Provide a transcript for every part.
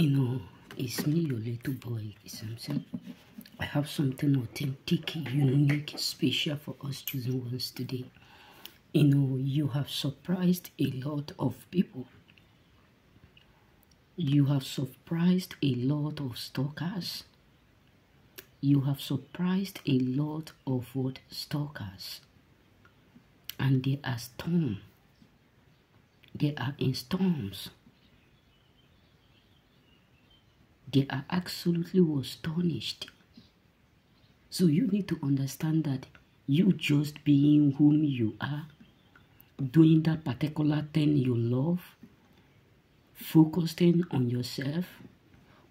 You know, it's me, your little boy, Samson. I have something authentic, unique, special for us choosing ones today. You know, you have surprised a lot of people. You have surprised a lot of stalkers. You have surprised a lot of what stalkers. And they are storm. They are in storms they are absolutely astonished. So you need to understand that you just being whom you are, doing that particular thing you love, focusing on yourself,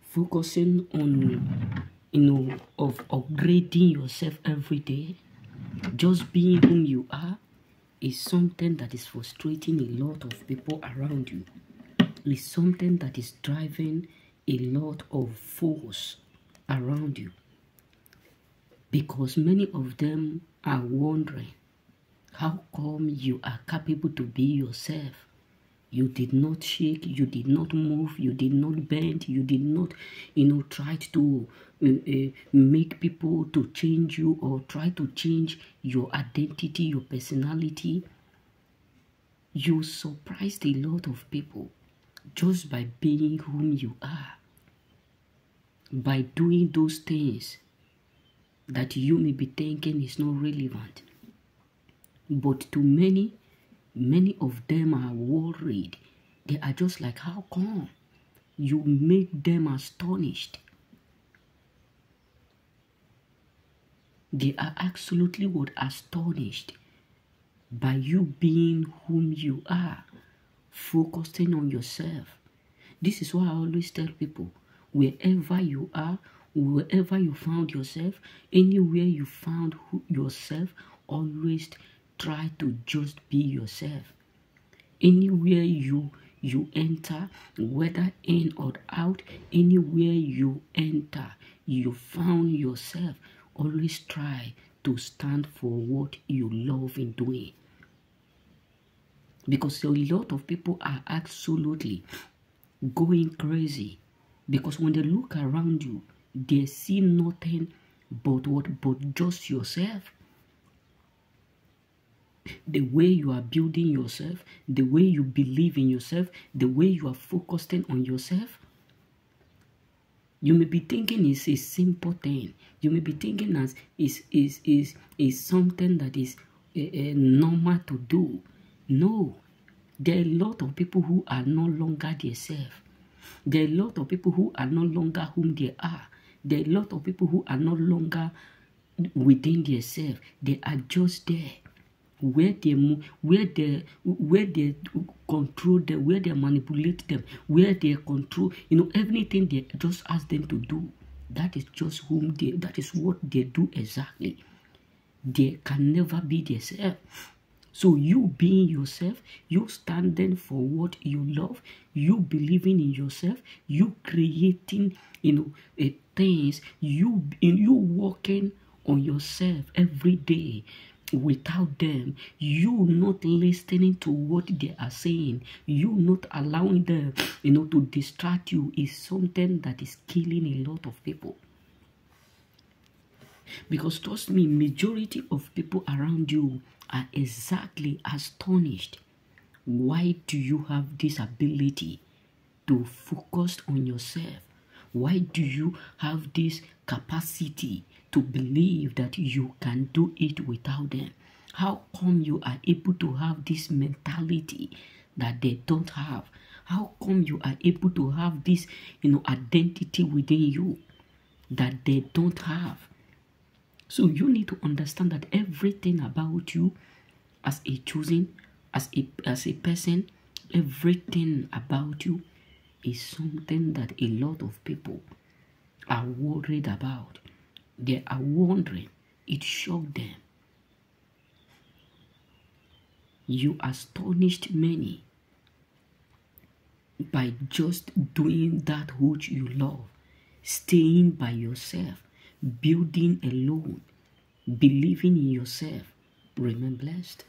focusing on you know of upgrading yourself every day, just being whom you are is something that is frustrating a lot of people around you. It's something that is driving a lot of force around you because many of them are wondering how come you are capable to be yourself. You did not shake you did not move you did not bend you did not you know try to uh, uh, make people to change you or try to change your identity your personality. You surprised a lot of people just by being whom you are by doing those things that you may be thinking is not relevant. But to many, many of them are worried. They are just like, how come? You make them astonished. They are absolutely what astonished by you being whom you are, focusing on yourself. This is why I always tell people wherever you are, wherever you found yourself, anywhere you found yourself, always try to just be yourself. Anywhere you you enter, whether in or out, anywhere you enter, you found yourself. Always try to stand for what you love in doing. Because a lot of people are absolutely going crazy because when they look around you, they see nothing but what but just yourself. The way you are building yourself, the way you believe in yourself, the way you are focusing on yourself. You may be thinking it's a simple thing. You may be thinking as is is is is something that is uh, uh, normal to do. No, there are a lot of people who are no longer themselves there are a lot of people who are no longer whom they are. There are a lot of people who are no longer within themselves. They are just there. Where they where they where they control them, where they manipulate them, where they control, you know, everything they just ask them to do. That is just whom they that is what they do exactly. They can never be themselves. So you being yourself, you standing for what you love, you believing in yourself, you creating, you know, things, you in you working on yourself every day. Without them, you not listening to what they are saying, you not allowing them, you know, to distract you is something that is killing a lot of people. Because trust me, majority of people around you are exactly astonished. Why do you have this ability to focus on yourself? Why do you have this capacity to believe that you can do it without them? How come you are able to have this mentality that they don't have? How come you are able to have this, you know, identity within you that they don't have? So you need to understand that everything about you as a choosing, as a as a person, everything about you is something that a lot of people are worried about. They are wondering. It shocked them. You astonished many by just doing that which you love, staying by yourself, building alone, believing in yourself, remain blessed.